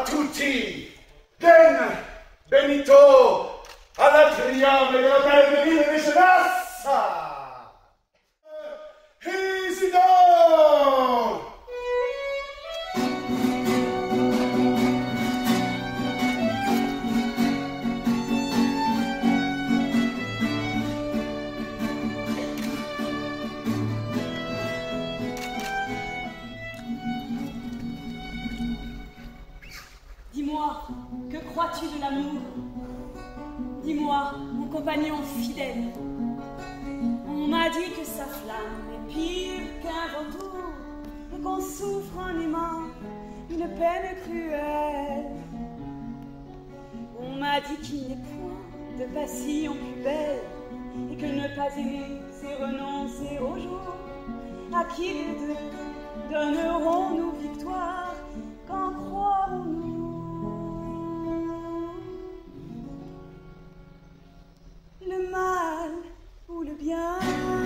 a tutti. Ben benito alla triame della benvenire di Cenassa. Eh, Isidoro! Crois-tu de l'amour Dis-moi, mon compagnon fidèle. On m'a dit que sa flamme est pire qu'un retour et qu'on souffre en aimant une peine cruelle. On m'a dit qu'il n'est point de passion plus belle et que ne pas aimer, c'est renoncer au jour. À qui les deux donnerons-nous victoire Qu'en croirons-nous? Bien.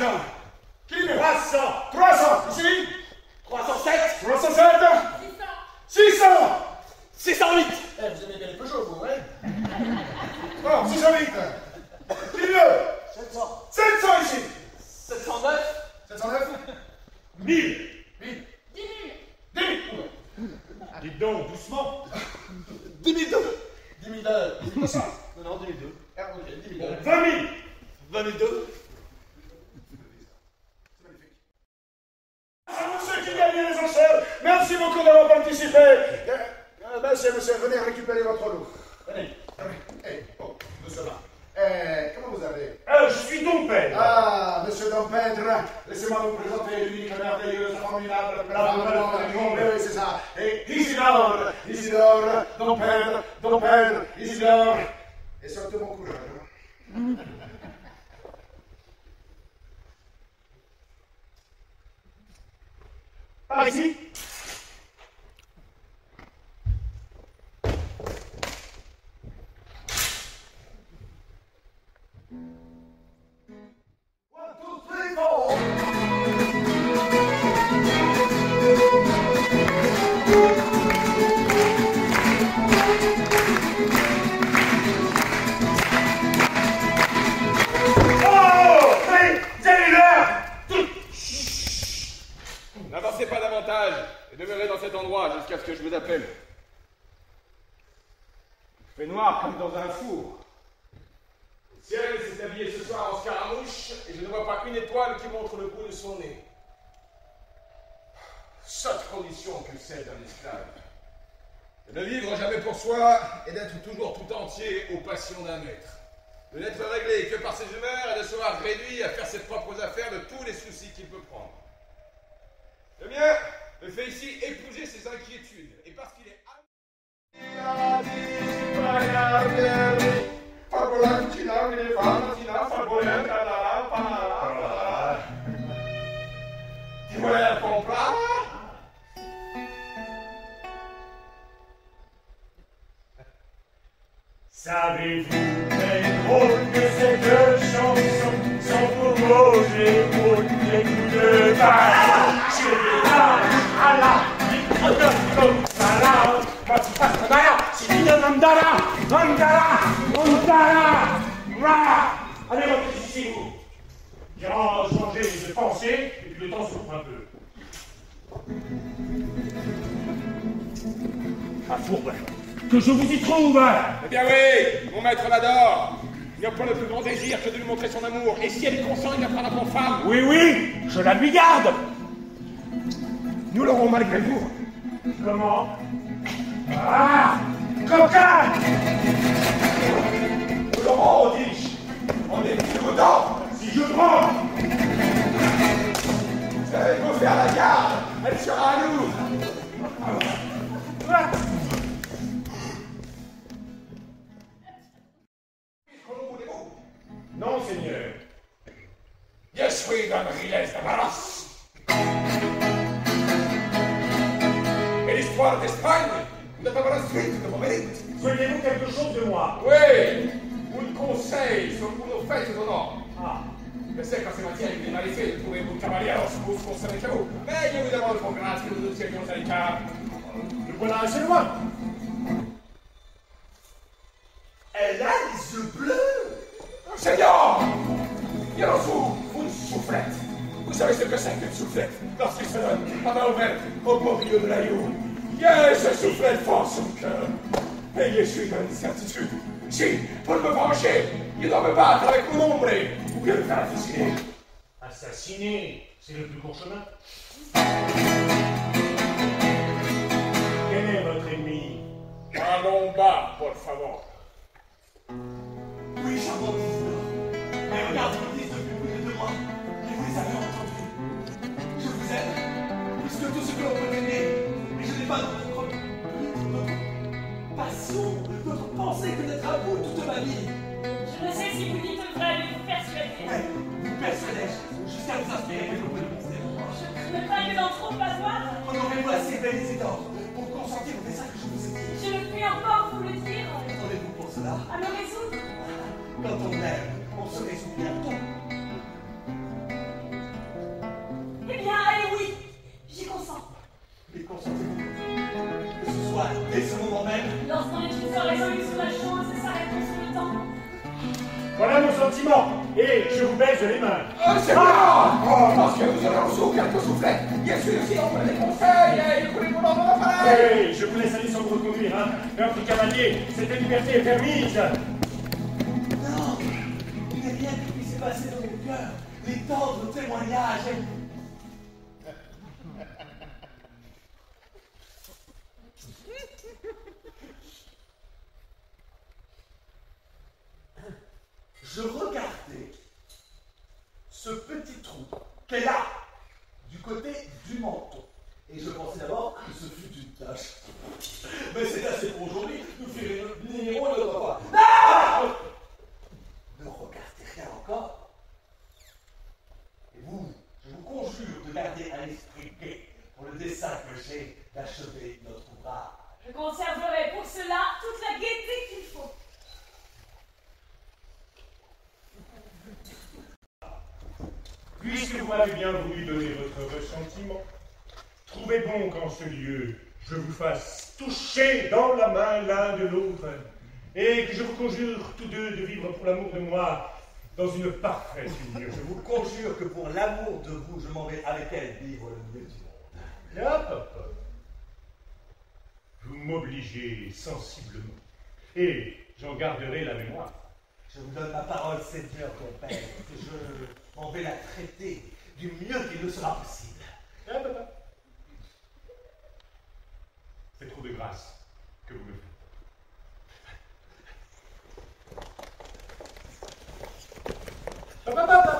205 Qui dit mieux 300 300 Ici 307 307 600 608 Eh, vous aimez bien les Peugeot, vous, hein? Bon, 608 Qui mieux 700. 700 ici. 709 709 1000 1000 10 000 Dites donc, doucement. 10 002 10 000 euh, 10 200. Non, non, 2002 Ah, ok, 10 000 euh. 20 000 22 C'est monsieur qui gagne les enchères. Merci beaucoup d'avoir participé. Monsieur, monsieur, venez récupérer votre lot. Venez. Eh, oh, là. Eh, comment vous allez? Euh, je suis Dompel. Ah, monsieur Dompèdre, laissez-moi vous présenter l'unique, merveilleuse, formidable, Bravo, Oui, oui, c'est ça. Et Isidore. Isidore, Dompèdre, Dompèdre, Isidore. Et surtout mon courage. hein. Par ici. Habillé ce soir en scaramouche et je ne vois pas une étoile qui montre le bout de son nez. Sotte condition que c'est d'un esclave. De ne vivre jamais pour soi et d'être toujours tout entier aux passions d'un maître. De n'être réglé que par ses humeurs et de se voir réduit à faire ses propres affaires de tous les soucis qu'il peut prendre. Le mien me fait ici épouser ses inquiétudes et parce qu'il est... Allez, ici, vous J'ai changé de pensée, et puis le temps souffre un peu. À fourbe, que je vous y trouve Eh bien oui, mon maître l'adore. Il n'a pas le plus grand désir que de lui montrer son amour. Et si elle est consciente, il la prendra pour femme. Oui, oui, je la lui garde Nous l'aurons malgré vous. Comment? Ah Coquin Nous dis-je. On est plus content. Si je prends Vous avez beau faire la garde, elle sera à nous. Non, Seigneur. Je suis dans Riles de. Souhaitez-vous quelque chose de moi Oui, un conseil sur nos fêtes d'honneur. Ah, Je sais qu'en ces matières, il est mal fait de trouver vos caballeros plus concernés que vous. Mais je vous demande pour grâce que nous nous tirions à l'écart. le voilà loin. Elle a les yeux bleus Seigneur Il en joue une soufflette. Vous savez ce que c'est qu'une soufflette Lorsqu'il se donne à main ouverte au beau milieu de la lune. Yes, ce soufflette force son cœur. Et je suis dans l'incertitude. Si, pour me venger, il doit me battre avec mon ombre ou bien le faire assassiner. Assassiner, c'est le plus court chemin. Trop pas voir. En aurez-vous assez belle Isidore pour consentir au dessin que je vous ai dit Je ne puis encore vous le dire. Attendez-vous pour cela À me résoudre. Quand on aime, on se résout bientôt. Eh bien, allez, oui. J'y consens. Mais consentez-vous que ce soit dès ce moment même Lorsqu'on est une fois résolu sur la chance et s'arrêtons sur le temps. Voilà mon sentiment. Et je vous baise les mains. Oh, Seigneur Oh, parce que vous aurez reçu quelques soufflettes. Bien sûr, si on me les conseille, et il voulez mon ordre d'appareil. Hey, je vous laisse aller sans me reconduire, hein. Notre cavalier, cette liberté est permise. Non, il n'y a rien qui puisse se passer dans mon cœur. Les tendres témoignages. Je regardais ce petit trou qu'elle a du côté du menton. Et je pensais d'abord que ce fut une tâche. Mais c'est assez pour aujourd'hui. Nous finirons une autre fois. Non Ne regardez rien encore. Et vous, je vous conjure de garder un esprit gai d'achever notre ouvrage. Je conserverai pour cela toute la gaieté qu'il faut. Puisque vous m'avez bien voulu donner votre ressentiment, trouvez bon qu'en ce lieu, je vous fasse toucher dans la main l'un de l'autre, et que je vous conjure tous deux de vivre pour l'amour de moi dans une parfaite union. Je vous conjure que pour l'amour de vous, je m'en vais avec elle vivre le mieux du monde. Là, papa, vous m'obligez sensiblement, et j'en garderai la mémoire. Je vous donne ma parole, Seigneur, ton Père, que je m'en vais la traiter du mieux qu'il me sera possible. Papa C'est trop de grâce que vous me faites. Deux.